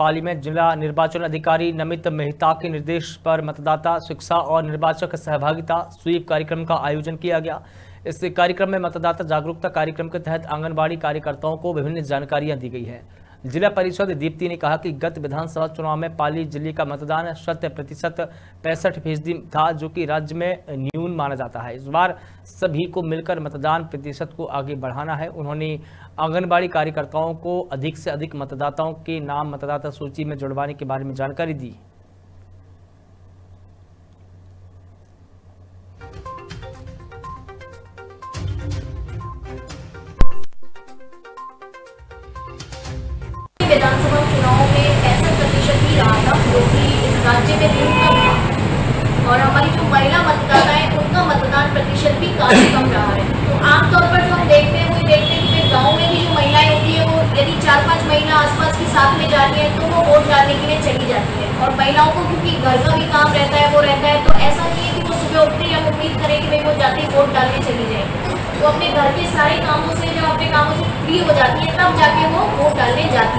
पाली में जिला निर्वाचन अधिकारी नमित मेहता के निर्देश पर मतदाता शिक्षा और निर्वाचक सहभागिता स्वीप कार्यक्रम का आयोजन किया गया। इस कार्यक्रम में मतदाता जागरूकता कार्यक्रम के तहत आंगनबाड़ी कार्यकर्ताओं को विभिन्न जानकारियाँ दी गई है। जिला परिषद दीप्ति ने कहा कि गत विधानसभा चुनाव में पाली ज़िले का मतदान शत प्रतिशत पैंसठ फ़ीसदी था, जो कि राज्य में न्यून माना जाता है। इस बार सभी को मिलकर मतदान प्रतिशत को आगे बढ़ाना है। उन्होंने आंगनबाड़ी कार्यकर्ताओं को अधिक से अधिक मतदाताओं के नाम मतदाता सूची में जुड़वाने के बारे में जानकारी दी। रहा था, जो कि इस राज्य में न्यूनतम था। और हमारी जो महिला मतदाता है, उनका मतदान प्रतिशत भी काफ़ी कम रहा है। तो आमतौर पर जो हम देखते हैं, वो देखते हैं कि गाँव में भी जो महिलाएँ होती है, वो यदि चार पाँच महिला आसपास की साथ में जाती है तो वो वोट डालने के लिए चली जाती है। और महिलाओं को क्योंकि घर का भी काम रहता है, वो रहता है तो ऐसा नहीं है कि वो सुबह उठते ही उम्मीद करें कि भाई वो जाते वोट डालने चली जाए। वो अपने घर के सारे कामों से, जब अपने कामों से फ्री हो जाती है, तब जाके वो वोट डालने जाती